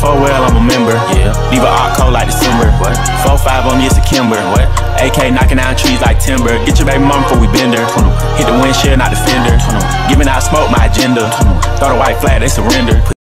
4 well, I'm a member. Yeah. Leave a art cold like December. What? 4 5 on me, it's a Kimber. What? AK knocking down trees like timber. Get your baby mom before we bend her. Hit the windshield, not the fender. Giving out smoke, my agenda. Throw the white flag, they surrender.